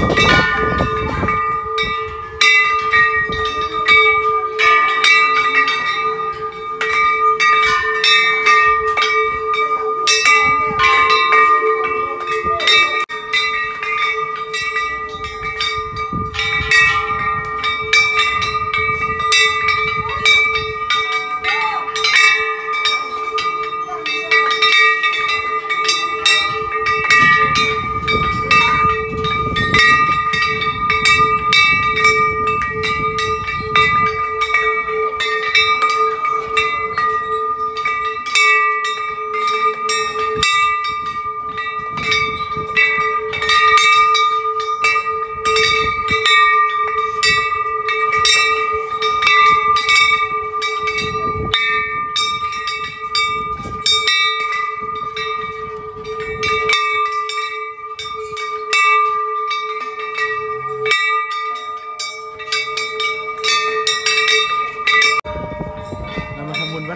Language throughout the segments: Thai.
เ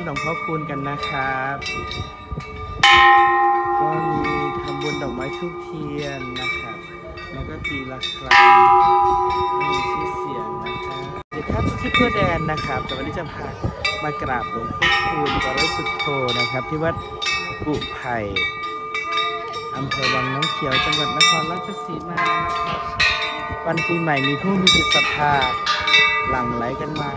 หลวงพ่อคูณกันนะครับ ก็มีทำบุญดอกไม้ทูบเทียนนะครับ แล้วก็ตีละครั้งมีชื่อเสียงนะครับสวัสดีครับที่เพื่อแดนนะครับแต่วันนี้จะพามากราบหลวงพ่อคูณวรสุทโธนะครับ ที่วัดกุไผ่อำเภอวังน้ำเขียวจังหวัดนครราชสีมานะครับวันปีใหม่มีผู้มีจิตศรัทธาหลั่งไหลกันมา